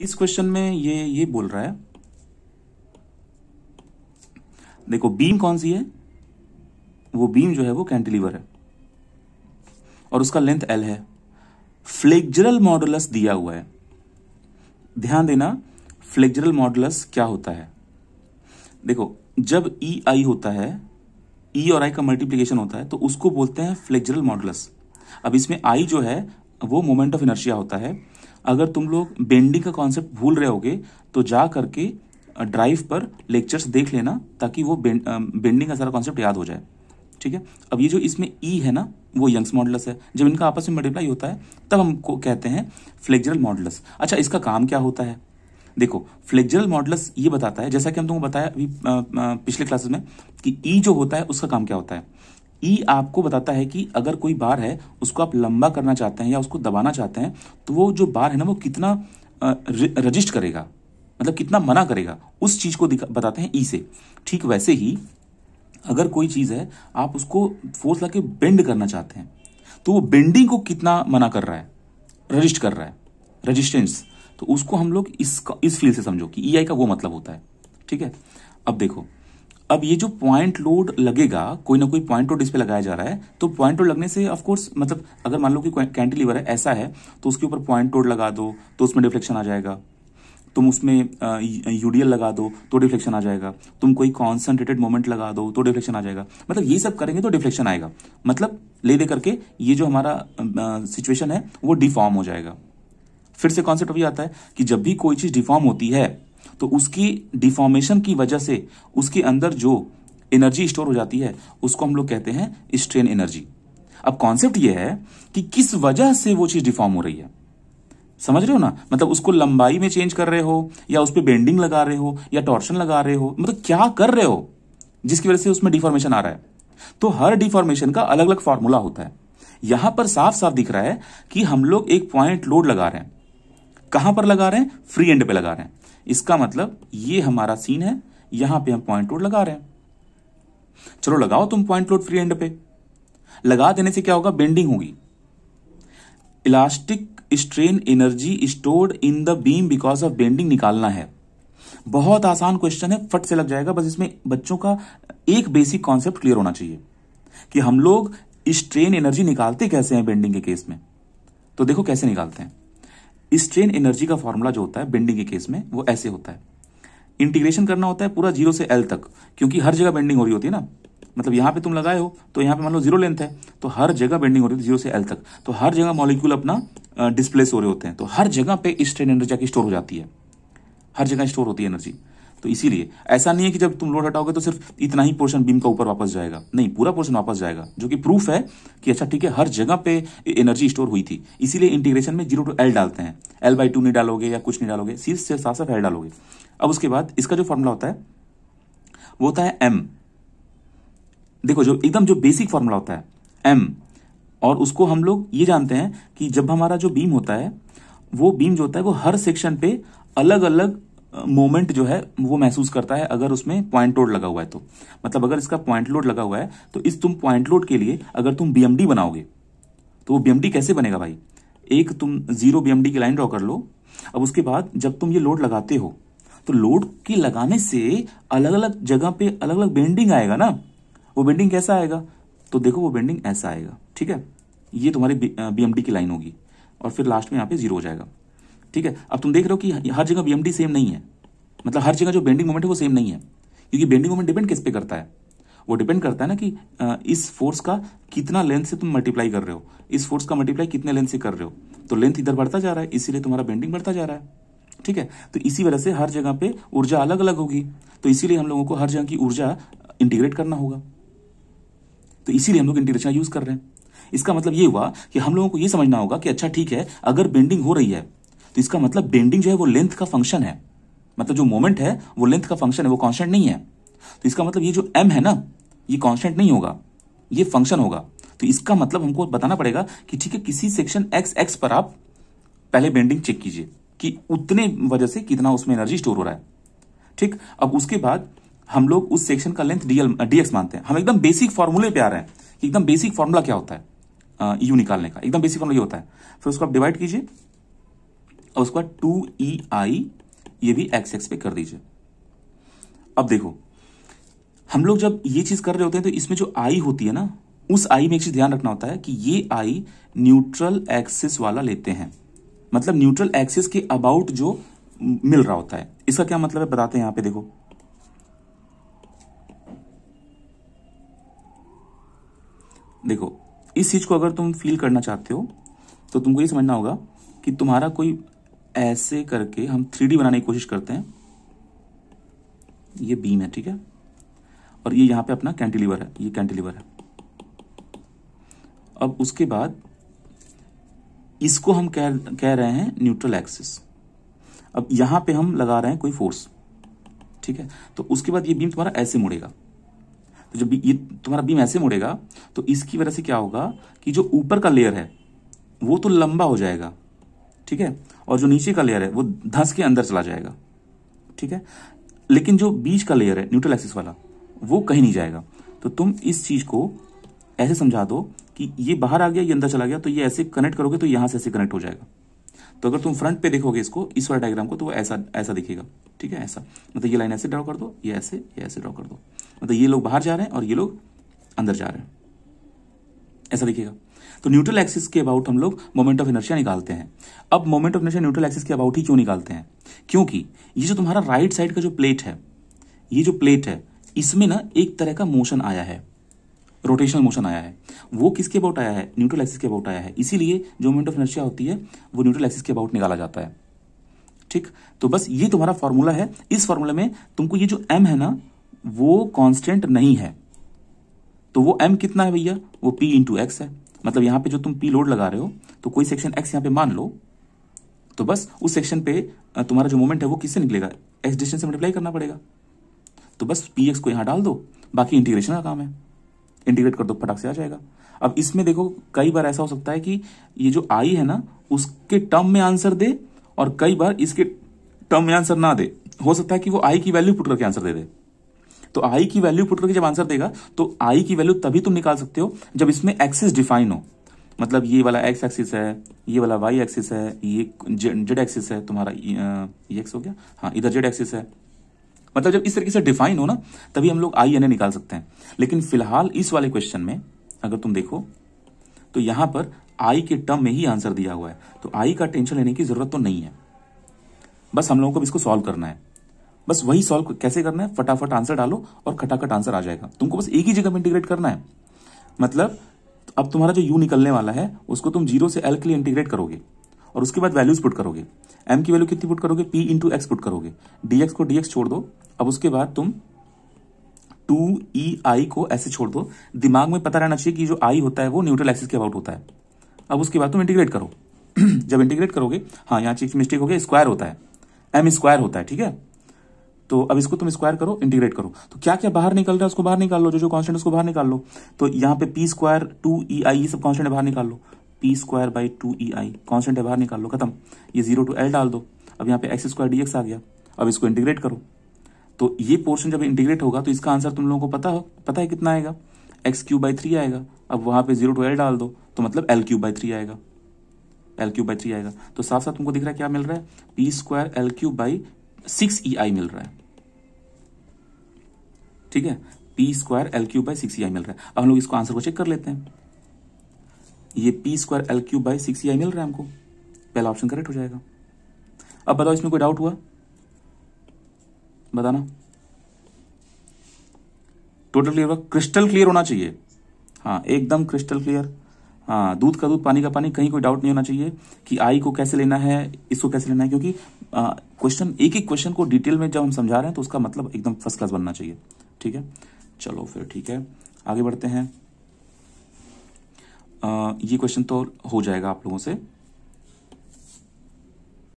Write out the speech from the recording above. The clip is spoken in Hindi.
इस क्वेश्चन में ये ये बोल रहा है। देखो बीम कौन सी है? वो बीम जो है, वो कैंटिलीवर है। और उसका लेंथ एल है। फ्लेक्जरल मॉडुलस दिया हुआ है। ध्यान देना फ्लेक्जरल मॉडुलस क्या होता है? देखो, जब ई e आई होता है ई e और आई का मल्टीप्लीकेशन होता है तो उसको बोलते हैं फ्लेक्जरल मॉडुलस अब इसमें आई जो है, वो मोमेंट ऑफ़ इनर्शिया होता है। अगर तुम लोग बेंडिंग का कॉन्सेप्ट भूल रहे होगे तो जा करके ड्राइव पर लेक्चर्स देख लेना, ताकि वो बेंडिंग का सारा कॉन्सेप्ट याद हो जाए। ठीक है? अब ये जो इसमें ई e है ना, वो यंग्स मॉडलस है। जब इनका आपस में मल्टीप्लाई होता है, तब हमको कहते हैं फ्लेक्जरल मॉडलस अच्छा इसका काम क्या होता है? देखो फ्लेक्जरल मॉडलस ये बताता है, जैसा कि हम तुमको बताया अभी पिछले क्लासेस में, कि ई e जो होता है, उसका काम क्या होता है? ई e आपको बताता है कि अगर कोई बार है, उसको आप लंबा करना चाहते हैं या उसको दबाना चाहते हैं तो वो जो बार है ना, वो कितना रजिस्ट करेगा। मतलब कितना मना करेगा। उस चीज़ को बताते हैं ई से। ठीक वैसे ही, अगर कोई चीज़ है, आप उसको फोर्स लगा बेंड करना चाहते हैं तो वो बेंडिंग को कितना मना कर रहा है? रजिस्ट कर रहा है। रजिस्टेंस तो उसको हम लोग इस इस फ़ील्ड से समझो कि ई आई का वो मतलब होता है। ठीक है? अब देखो। अब ये जो पॉइंट लोड लगेगा, कोई ना कोई पॉइंट लोड इस पे लगाया जा रहा है। तो पॉइंट लोड लगने से ऑफकोर्स मतलब अगर मान लो कि कैंटिलीवर है, ऐसा है तो उसके ऊपर पॉइंट लोड लगा दो तो उसमें डिफ्लेक्शन आ जाएगा। तुम उसमें यूडीएल लगा दो तो डिफ्लेक्शन आ जाएगा। तुम कोई कॉन्सेंट्रेटेड मोमेंट लगा दो तो डिफ्लेक्शन आ जाएगा। मतलब ये सब करेंगे तो डिफ्लेक्शन आएगा। मतलब ले दे करके, ये जो हमारा सिचुएशन है, वो डिफॉर्म हो जाएगा। फिर से कॉन्सेप्ट अभी आता है कि जब भी कोई चीज़ डिफॉर्म होती है तो उसकी डिफॉर्मेशन की वजह से उसके अंदर जो एनर्जी स्टोर हो जाती है, उसको हम लोग कहते हैं स्ट्रेन एनर्जी अब कॉन्सेप्ट यह है कि किस वजह से वो चीज़ डिफॉर्म हो रही है। समझ रहे हो ना? मतलब उसको लंबाई में चेंज कर रहे हो, या उस पर बेंडिंग लगा रहे हो, या टॉर्शन लगा रहे हो मतलब क्या कर रहे हो, जिसकी वजह से उसमें डिफॉर्मेशन आ रहा है। तो हर डिफॉर्मेशन का अलग अलग फॉर्मूला होता है। यहाँ पर साफ़ साफ़ दिख रहा है कि हम लोग एक पॉइंट लोड लगा रहे हैं। कहाँ पर लगा रहे हैं? फ्री एंड पे लगा रहे हैं। इसका मतलब ये हमारा सीन है, यहाँ पे हम पॉइंट लोड लगा रहे हैं। चलो लगाओ तुम पॉइंट लोड फ्री एंड पे। लगा देने से क्या होगा? बेंडिंग होगी। Elastic strain energy stored in the beam because of bending निकालना है। बहुत आसान क्वेश्चन है, फट से लग जाएगा, बस इसमें बच्चों का एक बेसिक कॉन्सेप्ट क्लियर होना चाहिए कि हम लोग स्ट्रेन एनर्जी निकालते कैसे हैं बेंडिंग के केस में। तो देखो कैसे निकालते हैं। स्ट्रेन एनर्जी का फॉर्मूला जो होता है बेंडिंग के केस में, वो ऐसे होता है। इंटीग्रेशन करना होता है पूरा ज़ीरो से एल तक, क्योंकि हर जगह बेंडिंग हो रही होती है ना। मतलब यहाँ पे तुम लगाए हो तो यहाँ पे मान लो ज़ीरो लेंथ है तो हर जगह बेंडिंग हो रही है ज़ीरो से एल तक। तो हर जगह मॉलिक्यूल अपना डिस्प्लेस हो रहे होते हैं। तो हर जगह पे स्ट्रेन एनर्जी की स्टोर हो जाती है। हर जगह स्टोर होती है एनर्जी तो इसीलिए, ऐसा नहीं है कि जब तुम लोड हटाओगे तो सिर्फ़ इतना ही पोर्शन बीम का ऊपर वापस जाएगा। नहीं, पूरा पोर्शन वापस जाएगा, जो कि प्रूफ है कि अच्छा ठीक है, हर जगह पे एनर्जी स्टोर हुई थी। इसीलिए इंटीग्रेशन में ज़ीरो टू एल डालते हैं। एल बाई टू नहीं डालोगे या कुछ नहीं डालोगे, सिर्फ़ से साफ़ साफ़ एल डालोगे। अब उसके बाद इसका जो फॉर्मूला होता है, वो होता है एम देखो, जो एकदम जो बेसिक फॉर्मूला होता है एम और उसको हम लोग ये जानते हैं कि जब हमारा जो बीम होता है, वो बीम जो होता है, वो हर सेक्शन पे अलग अलग मोमेंट जो है, वो महसूस करता है अगर उसमें पॉइंट लोड लगा हुआ है तो। मतलब अगर इसका पॉइंट लोड लगा हुआ है तो इस तुम पॉइंट लोड के लिए अगर तुम बीएमडी बनाओगे तो वो बीएमडी कैसे बनेगा भाई? एक, तुम ज़ीरो बीएमडी की लाइन ड्रॉ कर लो, अब उसके बाद जब तुम ये लोड लगाते हो तो लोड की लगाने से अलग अलग जगह पे अलग अलग बेंडिंग आएगा ना। वो बेंडिंग कैसा आएगा? तो देखो, वो बेंडिंग ऐसा आएगा, ठीक है? ये तुम्हारी बीएमडी की लाइन होगी, और फिर लास्ट में यहाँ पे ज़ीरो हो जाएगा। ठीक है? अब तुम देख रहे हो कि हर जगह बीएमडी सेम नहीं है। मतलब हर जगह जो बेंडिंग मोमेंट है वो सेम नहीं है। क्योंकि बेंडिंग मोमेंट डिपेंड किस पे करता है? वो डिपेंड करता है ना कि इस फोर्स का कितना लेंथ से तुम मल्टीप्लाई कर रहे हो। इस फोर्स का मल्टीप्लाई कितने लेंथ से कर रहे हो? तो लेंथ इधर बढ़ता जा रहा है, इसीलिए तुम्हारा बेंडिंग बढ़ता जा रहा है। ठीक है? तो इसी वजह से हर जगह पे ऊर्जा अलग अलग होगी। तो इसीलिए हम लोगों को हर जगह की ऊर्जा इंटीग्रेट करना होगा। तो इसीलिए हम लोग इंटीग्रेशन यूज़ कर रहे हैं। इसका मतलब ये हुआ कि हम लोगों को ये समझना होगा कि अच्छा ठीक है, अगर बेंडिंग हो रही है तो इसका मतलब बेंडिंग जो है वो लेंथ का फ़ंक्शन है। मतलब जो मोमेंट है, वो लेंथ का फ़ंक्शन है, वो कॉन्स्टेंट नहीं है। तो इसका मतलब ये जो एम है ना, ये कॉन्स्टेंट नहीं होगा, ये फ़ंक्शन होगा। तो इसका मतलब हमको बताना पड़ेगा कि ठीक है, किसी सेक्शन एक्स एक्स पर आप पहले बेंडिंग चेक कीजिए कि उतने वजह से कितना उसमें एनर्जी स्टोर हो रहा है। ठीक? अब उसके बाद हम लोग उस सेक्शन का लेंथ डीएल डीएक्स मानते हैं। हम एकदम बेसिक फॉर्मूले पे आ रहे हैं कि एकदम बेसिक फॉर्मूला क्या होता है? यू निकालने का। एकदम बेसिक फॉर्मूला ये होता है। फिर उसको आप डिवाइड कीजिए। और उसके बाद टू ई आई ये भी एक्स एक्स पे कर दीजिए। अब देखो, हम लोग जब ये चीज़ कर रहे होते हैं तो इसमें जो आई होती है ना, उस आई में एक चीज़ ध्यान रखना होता है कि ये आई न्यूट्रल एक्सिस वाला लेते हैं। मतलब न्यूट्रल एक्सिस के अबाउट जो मिल रहा होता है। इसका क्या मतलब है, बताते हैं यहाँ पे देखो। देखो, इस चीज़ को अगर तुम फील करना चाहते हो तो तुमको ये समझना होगा कि तुम्हारा कोई ऐसे करके हम थ्री बनाने की कोशिश करते हैं। ये बीम है, ठीक है? और ये यहाँ पे अपना कैंटिलीवर है, ये कैंटिलीवर है। अब उसके बाद इसको हम कह कह रहे हैं न्यूट्रल एक्सिस। अब यहाँ पे हम लगा रहे हैं कोई फोर्स, ठीक है? तो उसके बाद ये बीम तुम्हारा ऐसे मुड़ेगा। तो जब ये तुम्हारा बीम ऐसे मुड़ेगा तो इसकी वजह से क्या होगा कि जो ऊपर का लेयर है, वो तो लंबा हो जाएगा, ठीक है? और जो नीचे का लेयर है, वो धंस के अंदर चला जाएगा। ठीक है? लेकिन जो बीच का लेयर है न्यूट्रल एक्सिस वाला, वो कहीं नहीं जाएगा। तो तुम इस चीज़ को ऐसे समझा दो कि ये बाहर आ गया, ये अंदर चला गया तो ये ऐसे कनेक्ट करोगे तो यहाँ से ऐसे कनेक्ट हो जाएगा। तो अगर तुम फ्रंट पे देखोगे इसको, इस वाले डायग्राम को तो वो ऐसा ऐसा दिखेगा। ठीक है? ऐसा। मतलब ये लाइन ऐसे ड्रॉ कर दो, ये ऐसे ये ऐसे ड्रॉ कर दो। मतलब ये लोग बाहर जा रहे हैं और ये लोग अंदर जा रहे हैं। ऐसा दिखेगा। तो न्यूट्रल एक्सिस के अबाउट हम लोग मोमेंट ऑफ़ इनर्शिया निकालते हैं। अब moment of inertia neutral axis के अबाउट ही क्यों निकालते हैं? क्योंकि ये जो तुम्हारा राइट साइड का जो प्लेट है, ये जो प्लेट है, इसमें ना एक तरह का मोशन आया है। रोटेशनल मोशन आया है। वो किसके अबाउट आया है? न्यूट्रल एक्सिस के अबाउट आया है। इसीलिए जो मोमेंट ऑफ़ इनर्शिया होती है, वो न्यूट्रल एक्सिस के अबाउट निकाला जाता है। ठीक? तो बस ये तुम्हारा फॉर्मूला है। इस फॉर्मूला में तुमको ये जो एम है ना, वो कांस्टेंट नहीं है। तो वो एम कितना है भैया? वो पी इंटू एक्स है। मतलब यहाँ पे जो तुम पी लोड लगा रहे हो तो कोई सेक्शन एक्स यहाँ पे मान लो तो बस उस सेक्शन पे तुम्हारा जो मोमेंट है वो किससे निकलेगा? एक्स डिस्टेंस से मल्टीप्लाई करना पड़ेगा। तो बस पी एक्स को यहाँ डाल दो, बाकी इंटीग्रेशन का काम है। इंटीग्रेट कर दो, फटाक से आ जाएगा। अब इसमें देखो, कई बार ऐसा हो सकता है कि ये जो आई है ना, उसके टर्म में आंसर दे और कई बार इसके टर्म में आंसर ना दे। हो सकता है कि वो आई की वैल्यू पुट करके आंसर दे दे। तो आई की वैल्यू पुट करके जब आंसर देगा तो आई की वैल्यू तभी तुम निकाल सकते हो जब इसमें एक्सिस डिफाइन हो। मतलब ये वाला एक्स एक्सिस है, ये वाला वाई एक्सिस है, ये जेड एक्सिस है, तुम्हारा ये एक्स हो गया। हाँ इधर जेड एक्सिस है। मतलब जब इस तरीके से डिफाइन हो ना, तभी हम लोग आई एन ए निकाल सकते हैं। लेकिन फ़िलहाल इस वाले क्वेश्चन में, अगर तुम देखो तो यहाँ पर आई के टर्म में ही आंसर दिया हुआ है। तो आई का टेंशन लेने की ज़रूरत तो नहीं है। बस हम लोगों को इसको सॉल्व करना है। बस वही सॉल्व कैसे करना है? फटाफट आंसर डालो और खटाखट आंसर आ जाएगा। तुमको बस एक ही जगह में इंटीग्रेट करना है। मतलब अब तुम्हारा जो यू निकलने वाला है, उसको तुम ज़ीरो से एल के लिए इंटीग्रेट करोगे और उसके बाद वैल्यूज़ पुट करोगे। एम की वैल्यू कितनी पुट करोगे? पी इंटू एक्स पुट करोगे। डीएक्स को डीएक्स छोड़ दो। अब उसके बाद तुम टू ई आई को ऐसे छोड़ दो। दिमाग में पता रहना चाहिए कि जो आई होता है, वो न्यूट्रल एक्सिस के अबाउट होता है। अब उसके बाद तुम इंटीग्रेट करो। जब इंटीग्रेट करोगे हाँ यहाँ चीज़ मिस्टेक हो गया स्क्वायर होता है। एम स्क्वायर होता है, ठीक है? तो अब इसको तुम स्क्वायर करो इंटीग्रेट करो। तो क्या क्या बाहर निकल रहा है, उसको बाहर निकाल लो जो जो कॉन्स्टेंट उसको बाहर निकाल लो। तो यहाँ पे P square two E I ये सब कॉन्स्टेंट बाहर निकाल लो। P square by two E I constant है, बाहर निकाल लो, खत्म। ये ज़ीरो टू एल डाल दो। अब यहाँ पे एक्स स्क्वायर डी एक्स आ गया। अब इसको इंटीग्रेट करो। तो ये पोर्शन जब इंटीग्रेट होगा तो इसका आंसर तुम लोगों को पता हो, पता है कितना आएगा? एक्स क्यूब बाई थ्री आएगा। अब वहाँ पे ज़ीरो टू एल डाल दो तो मतलब एल क्यूब बाई थ्री आएगा। एल क्यूब बाई थ्री आएगा। तो साथ साथ तुमको दिख रहा है क्या मिल रहा है? P square L cube by six E I मिल रहा है। ठीक है? P square L cube by six मिल रहा है। अब हम लोग इसको आंसर को चेक कर लेते हैं। ये P square L cube by six मिल रहा है हमको। पहला ऑप्शन करेक्ट हो जाएगा। अब बताओ, इसमें कोई डाउट हुआ? बताना। टोटल क्लियर हुआ? क्रिस्टल क्लियर होना चाहिए। हाँ एकदम क्रिस्टल क्लियर हाँ दूध का दूध, पानी का पानी, कहीं कोई डाउट नहीं होना चाहिए कि आई को कैसे लेना है, इसको कैसे लेना है, क्योंकि क्वेश्चन एक एक क्वेश्चन को डिटेल में जब हम समझा रहे हैं तो उसका मतलब एकदम फ़र्स्ट क्लास बनना चाहिए। ठीक है? चलो फिर ठीक है। आगे बढ़ते हैं। आ, ये क्वेश्चन तो हो जाएगा आप लोगों से।